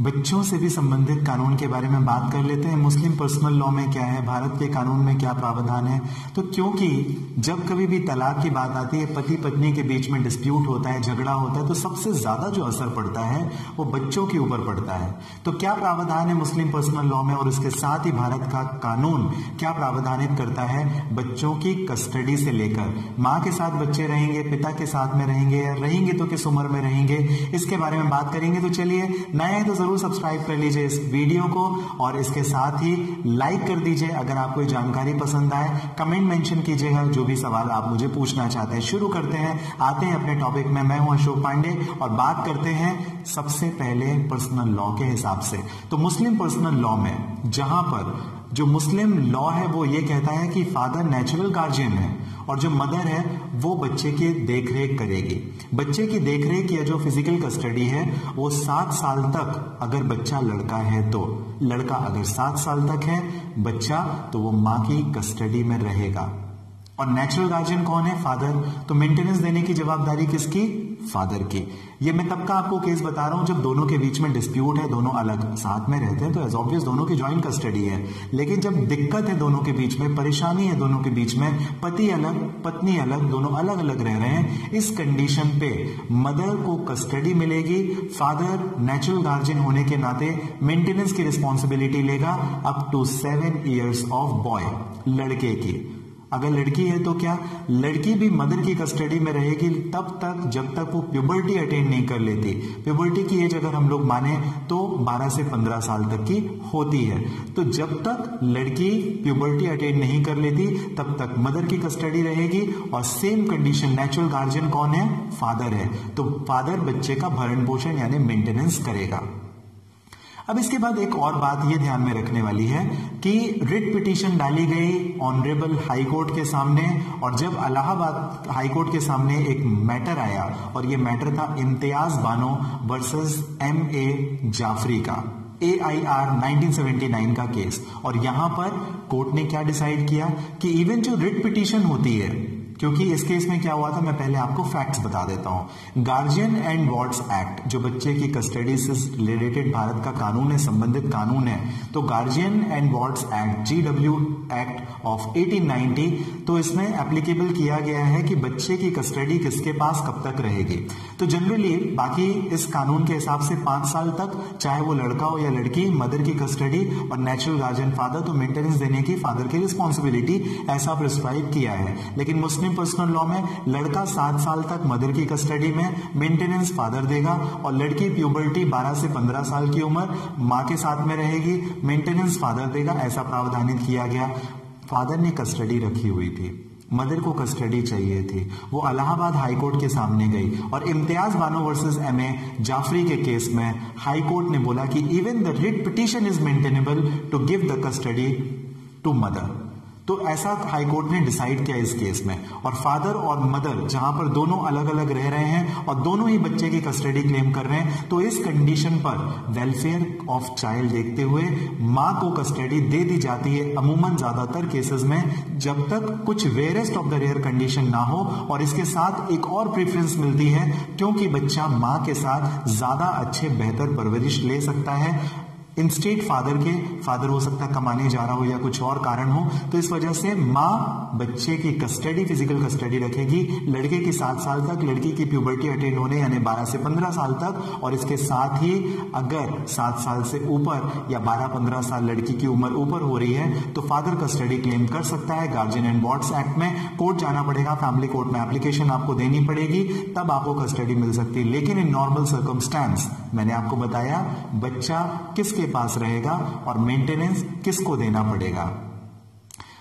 बच्चों से भी संबंधित कानून के बारे में बात कर लेते हैं। मुस्लिम पर्सनल लॉ में क्या है? भारत के कानून में क्या प्रावधान है? तो क्योंकि जब कभी भी तलाक की बात आती है पति पत्नी के बीच में डिस्प्यूट होता है, झगड़ा होता है तो सबसे ज़्यादा जो असर पड़ता है, वो बच्चों के ऊपर पड़ता है। तो क्या प्रावधान है मुस्लिम पर्सनल लॉ में? और उसके साथ ही भारत का कानून क्या प्रावधानित करता है? बच्चों की कस्टडी से लेकर। माँ के साथ बच्चे रहेंगे, पिता के साथ में रहेंगे रहेंगे तो किस उम्र में रहेंगे? इसके बारे में बात करेंगे तो चलिए, नए तो ज़रूर ज़रूर सब्सक्राइब कर लीजिए इस वीडियो को और इसके साथ ही लाइक कर दीजिए अगर आपको जानकारी पसंद आए। कमेंट मेंशन कीजिएगा, जो भी सवाल आप मुझे पूछना चाहते हैं। शुरू करते हैं। आते हैं अपने टॉपिक में। मैं हूँ अशोक पांडे और बात करते हैं सबसे पहले पर्सनल लॉ के हिसाब से। तो मुस्लिम पर्सनल लॉ में जहाँ पर जो मुस्लिम लॉ है, वो ये कहता है कि फादर नेचुरल गार्जियन है और जो मदर है, वो बच्चे की देखरेख करेगी। बच्चे की देखरेख या जो फ़िज़िकल कस्टडी है, वो सात साल तक अगर बच्चा लड़का है तो। लड़का अगर सात साल तक है, बच्चा तो वो माँ की कस्टडी में रहेगा। और नेचुरल गार्जियन कौन है? फादर तो मेंटेनेंस देने की जवाबदारी किसकी? फादर की. ये मैं तब का आपको केस बता रहा हूँ जब दोनों के बीच में डिस्प्यूट है, दोनों अलग साथ में रहते हैं तो एज ऑब्वियस दोनों की ज्वाइंट कस्टडी है। लेकिन जब दिक्कत है दोनों के बीच में, परेशानी है दोनों के बीच में, पति अलग, पत्नी अलग, दोनों अलग अलग रह रहे हैं, इस कंडीशन पे मदर को कस्टडी मिलेगी। फादर नेचुरल गार्जियन होने के नाते मेंटेनेंस की रिस्पॉन्सिबिलिटी लेगा up to seven years of boy लड़के की। अगर लड़की है तो क्या? लड़की भी मदर की कस्टडी में रहेगी, तब तक, जब तक वो प्यूबर्टी अटेंड नहीं कर लेती। प्यूबर्टी की एज अगर हम लोग माने तो 12 से 15 साल तक की होती है। तो जब तक लड़की प्यूबर्टी अटेंड नहीं कर लेती, तब तक मदर की कस्टडी रहेगी और सेम कंडीशन नेचुरल गार्जियन कौन है? फादर है। तो फादर बच्चे का भरण पोषण यानी मेंटेनेंस करेगा। अब इसके बाद एक और बात यह ध्यान में रखने वाली है कि रिट पिटीशन डाली गई ऑनरेबल हाई कोर्ट के सामने और जब अलाहाबाद हाई कोर्ट के सामने एक मैटर आया और यह मैटर था Imtiaz Bano versus M A Jafri का ए आई आर 1979 का केस और यहाँ पर कोर्ट ने क्या डिसाइड किया कि इवन जो रिट पिटीशन होती है क्योंकि इस केस में क्या हुआ था, मैं पहले आपको फैक्ट्स बता देता हूँ। गार्जियन एंड वार्ड्स एक्ट जो बच्चे की कस्टडी से रिलेटेड भारत का कानून है, संबंधित कानून है तो guardian and wards act G W act of 1890 तो इसमें एप्लीकेबल किया गया है कि बच्चे की कस्टडी किसके पास, कब तक रहेगी। तो जनरली बाकी इस कानून के हिसाब से पाँच साल तक, चाहे वो लड़का हो या लड़की मदर की कस्टडी और नेचुरल गार्जियन फादर तो मेंटेनेंस देने की फादर की रिस्पॉन्सिबिलिटी ऐसा प्रिस्क्राइब किया है। लेकिन मुस्लिम मुस्लिम पर्सनल लॉ में लड़का सात साल तक मदर की कस्टडी में मेंटेनेंस फादर देगा और लड़की प्यूबर्टी 12 से 15 साल की उम्र माँ के साथ में रहेगी मेंटेनेंस फादर देगा, ऐसा प्रावधानित किया गया। फादर ने कस्टडी रखी हुई थी। मदर को कस्टडी चाहिए थी। वो अलाहाबाद हाईकोर्ट के सामने गई और Imtiaz Bano versus M A Jafri के केस में हाईकोर्ट ने बोला कि even the writ petition is maintainable to give the custody to mother तो ऐसा हाईकोर्ट ने डिसाइड किया इस केस में। और फादर और मदर जहाँ पर दोनों अलग अलग रह रहे हैं और दोनों ही बच्चे की कस्टडी क्लेम कर रहे हैं तो इस कंडीशन पर वेलफेयर ऑफ़ चाइल्ड देखते हुए माँ को कस्टडी दे दी जाती है अमूमन ज़्यादातर केसेस में, जब तक कुछ rarest of the rare condition ना हो और इसके साथ एक और प्रेफरेंस मिलती है, क्योंकि बच्चा माँ के साथ ज़्यादा अच्छे, बेहतर परवरिश ले सकता है। इंस्टेट फादर के फादर हो सकता है, कमाने जा रहा हो या कुछ और कारण हो तो इस वजह से माँ बच्चे की कस्टडी फ़िज़िकल कस्टडी रखेगी। लड़के की सात साल तक, लड़की की प्यूबर्टी अटेंड होने यानी बारह से पंद्रह साल तक, और इसके साथ ही अगर सात साल से ऊपर या बारह पंद्रह साल लड़की की उम्र ऊपर हो रही है तो फादर कस्टडी क्लेम कर सकता है गार्जियन एंड बॉर्ड्स एक्ट में। कोर्ट जाना पड़ेगा फैमिली कोर्ट में एप्लीकेशन आपको देनी पड़ेगी, तब आपको कस्टडी मिल सकती है। लेकिन इन नॉर्मल सर्कमस्टेंस मैंने आपको बताया, बच्चा किसके पास रहेगा और मेंटेनेंस किसको देना पड़ेगा?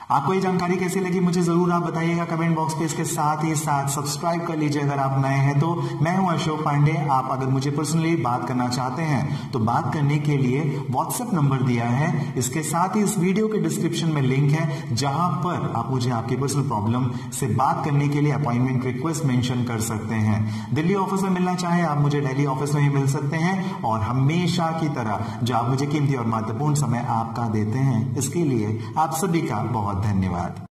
आपको ये जानकारी कैसी लगी मुझे ज़रूर आप बताइएगा कमेंट बॉक्स पे इसके साथ ही साथ सब्सक्राइब कर लीजिए अगर आप नए हैं तो। मैं हूँ अशोक पांडे, आप अगर मुझे पर्सनली बात करना चाहते हैं तो बात करने के लिए व्हाट्सएप नंबर दिया है। इसके साथ ही इस वीडियो के डिस्क्रिप्शन में लिंक है, जहाँ पर आप मुझे आपकी पर्सनल प्रॉब्लम से बात करने के लिए अपॉइंटमेंट रिक्वेस्ट मेंशन कर सकते हैं। दिल्ली ऑफ़िस में मिलना चाहे, आप मुझे डेली ऑफ़िस में ही मिल सकते हैं और हमेशा की तरह जो आप मुझे कीमती और महत्वपूर्ण समय आपका देते हैं, इसके लिए आप सभी का बहुत धन्यवाद।